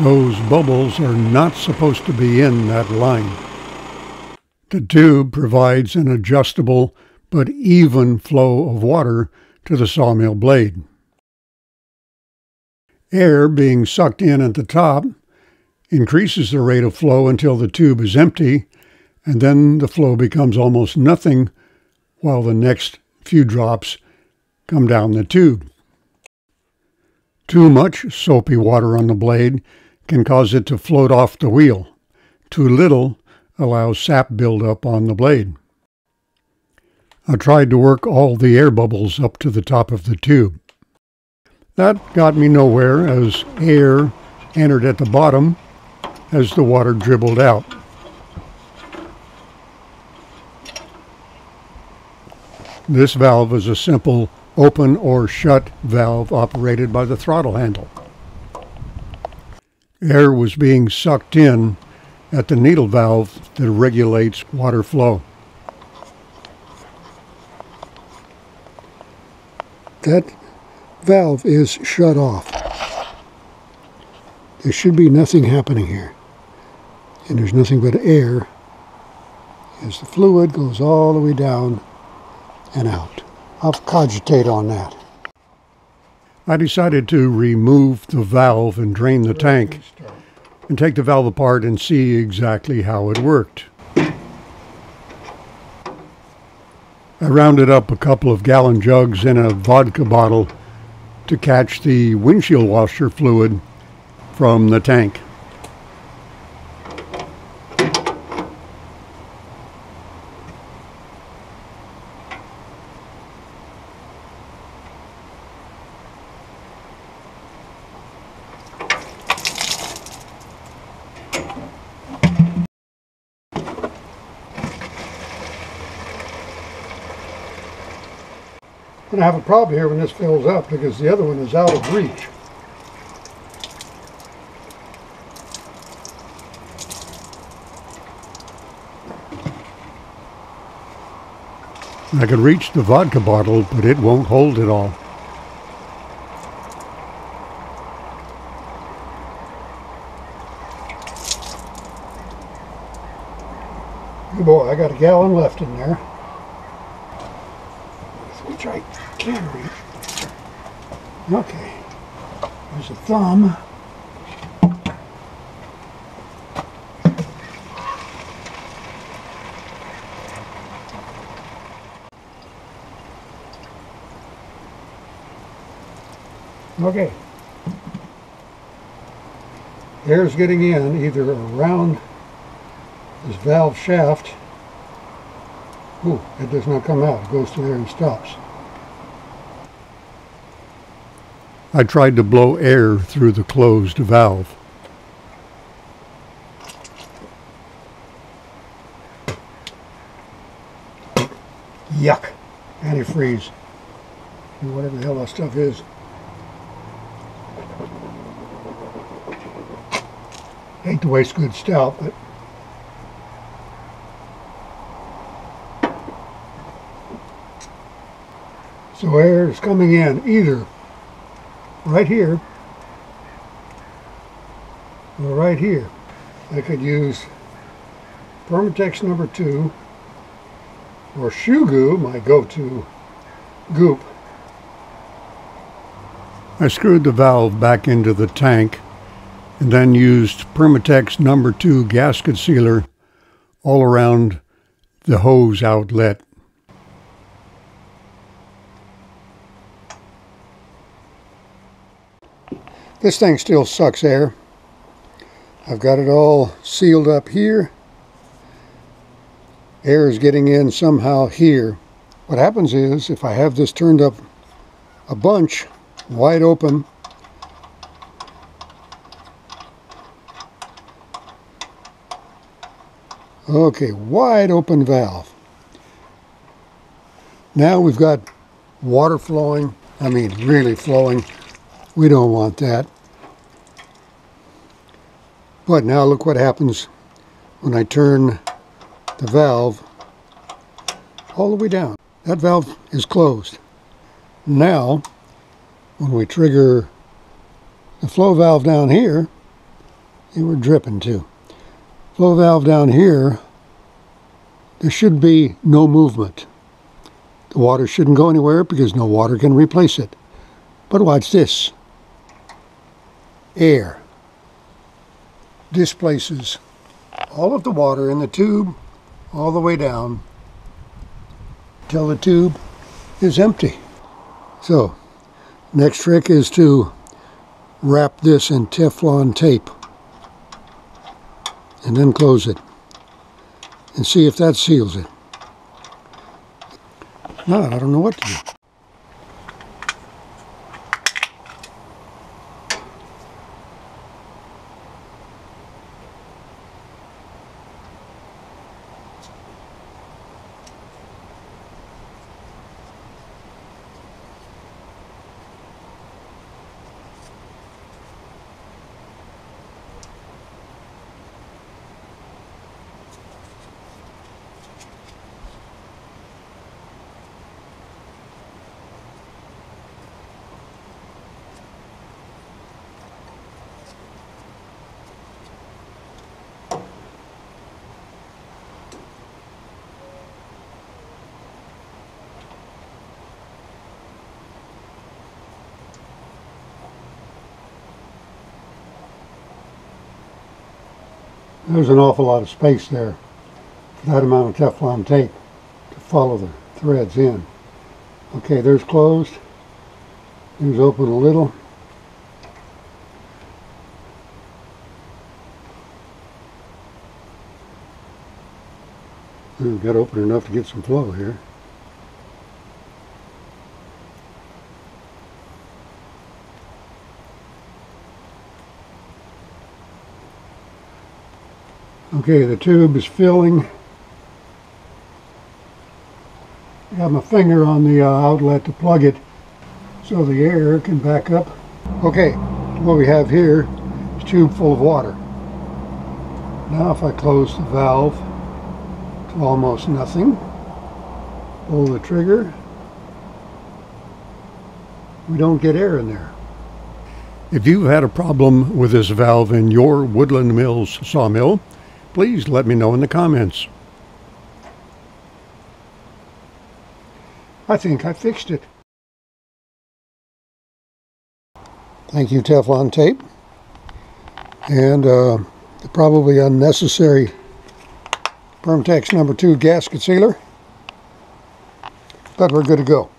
Those bubbles are not supposed to be in that line. The tube provides an adjustable but even flow of water to the sawmill blade. Air being sucked in at the top increases the rate of flow until the tube is empty, and then the flow becomes almost nothing while the next few drops come down the tube. Too much soapy water on the blade can cause it to float off the wheel. Too little allows sap buildup on the blade. I tried to work all the air bubbles up to the top of the tube. That got me nowhere as air entered at the bottom as the water dribbled out. This valve is a simple open or shut valve operated by the throttle handle. Air was being sucked in at the needle valve that regulates water flow. That valve is shut off. There should be nothing happening here. And there's nothing but air as the fluid goes all the way down and out. I'll cogitate on that. I decided to remove the valve and drain the tank and take the valve apart and see exactly how it worked. I rounded up a couple of gallon jugs in a vodka bottle to catch the windshield washer fluid from the tank. Going to have a problem here when this fills up because the other one is out of reach. I can reach the vodka bottle, but it won't hold it all. boy, I got a gallon left in there which I Okay, there's a thumb. Okay. Air's getting in either around this valve shaft Ooh, it does not come out. It goes to there and stops. I tried to blow air through the closed valve. Yuck. Antifreeze. And whatever the hell that stuff is. Hate to waste good stout, but So air is coming in either right here or right here. I could use Permatex number two or shoe goo, my go-to goop. I screwed the valve back into the tank and then used Permatex number two gasket sealer all around the hose outlet This thing still sucks air. I've got it all sealed up here. Air is getting in somehow here. What happens is, if I have this turned up a bunch, wide open, Okay, wide open valve. Now we've got water flowing, I mean really flowing. We don't want that. But now look what happens when I turn the valve all the way down. That valve is closed. Now, when we trigger the flow valve down here, They were dripping too. Flow valve down here, there should be no movement. The water shouldn't go anywhere because no water can replace it. But watch this. Air displaces all of the water in the tube all the way down till the tube is empty. So, next trick is to wrap this in Teflon tape and then close it and see if that seals it. No, I don't know what to do. There's an awful lot of space there for that amount of Teflon tape to follow the threads in. Okay, there's closed. There's open a little. We've got open enough to get some flow here. Okay, the tube is filling. I have my finger on the uh, outlet to plug it so the air can back up. Okay, what we have here is a tube full of water. Now if I close the valve to almost nothing, pull the trigger, we don't get air in there. If you've had a problem with this valve in your Woodland Mills sawmill, please let me know in the comments. I think I fixed it. Thank you, Teflon tape. And uh, the probably unnecessary Permatex number two gasket sealer. But we're good to go.